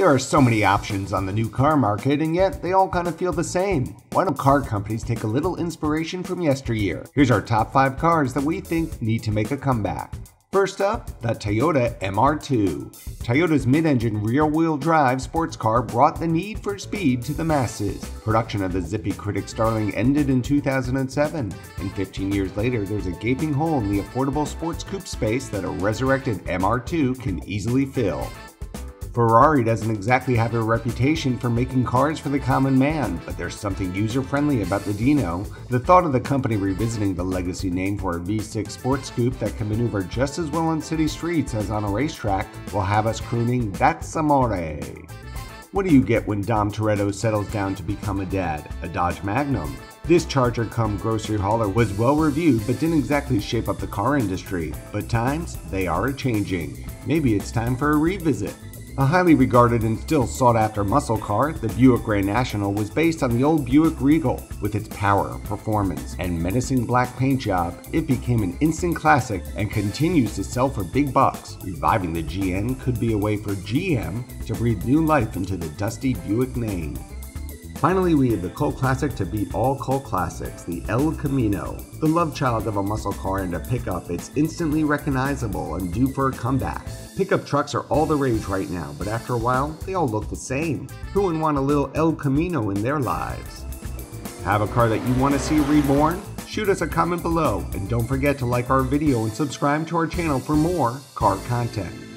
There are so many options on the new car market, and yet they all kind of feel the same. Why don't car companies take a little inspiration from yesteryear? Here's our top 5 cars that we think need to make a comeback. First up, the Toyota MR2. Toyota's mid engine rear wheel drive sports car brought the need for speed to the masses. Production of the zippy Critic Starling ended in 2007, and 15 years later, there's a gaping hole in the affordable sports coupe space that a resurrected MR2 can easily fill. Ferrari doesn't exactly have a reputation for making cars for the common man, but there's something user friendly about the Dino. The thought of the company revisiting the legacy name for a V6 sports coupe that can maneuver just as well on city streets as on a racetrack will have us crooning That's Amore. What do you get when Dom Toretto settles down to become a dad? A Dodge Magnum. This Charger come grocery hauler was well reviewed but didn't exactly shape up the car industry. But times, they are a changing. Maybe it's time for a revisit. A highly regarded and still sought after muscle car, the Buick Grand National was based on the old Buick Regal. With its power, performance, and menacing black paint job, it became an instant classic and continues to sell for big bucks. Reviving the GN could be a way for GM to breathe new life into the dusty Buick name. Finally, we have the cult classic to beat all cult classics, the El Camino. The love child of a muscle car and a pickup, it's instantly recognizable and due for a comeback. Pickup trucks are all the rage right now, but after a while, they all look the same. Who wouldn't want a little El Camino in their lives? Have a car that you want to see reborn? Shoot us a comment below, and don't forget to like our video and subscribe to our channel for more car content.